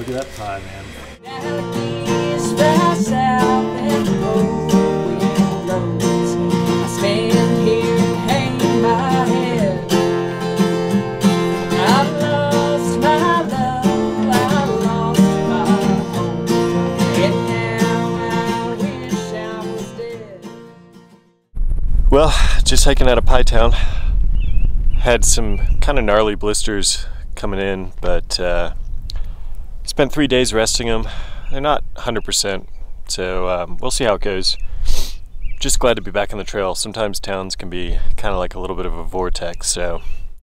Look at that pie, man. Well, just hiking out of Pie Town. Had some kind of gnarly blisters coming in, but uh, spent three days resting them. They're not 100%, so um, we'll see how it goes. Just glad to be back on the trail. Sometimes towns can be kind of like a little bit of a vortex, so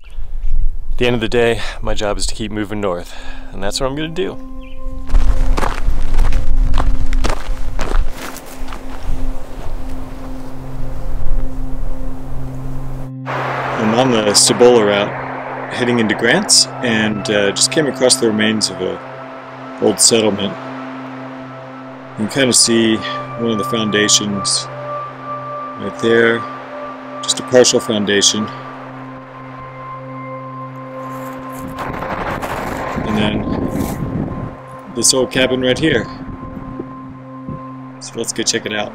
at the end of the day, my job is to keep moving north, and that's what I'm going to do. I'm on the Cebolla route heading into Grants and uh, just came across the remains of a old settlement. You can kind of see one of the foundations right there, just a partial foundation. And then this old cabin right here. So let's go check it out.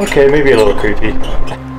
Okay, maybe a little creepy.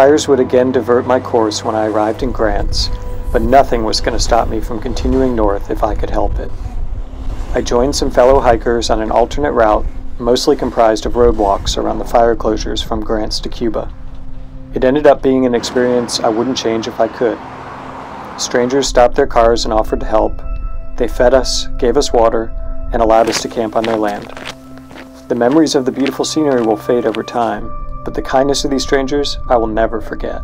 Fires would again divert my course when I arrived in Grants, but nothing was going to stop me from continuing north if I could help it. I joined some fellow hikers on an alternate route, mostly comprised of roadwalks around the fire closures from Grants to Cuba. It ended up being an experience I wouldn't change if I could. Strangers stopped their cars and offered to help. They fed us, gave us water, and allowed us to camp on their land. The memories of the beautiful scenery will fade over time, but the kindness of these strangers I will never forget.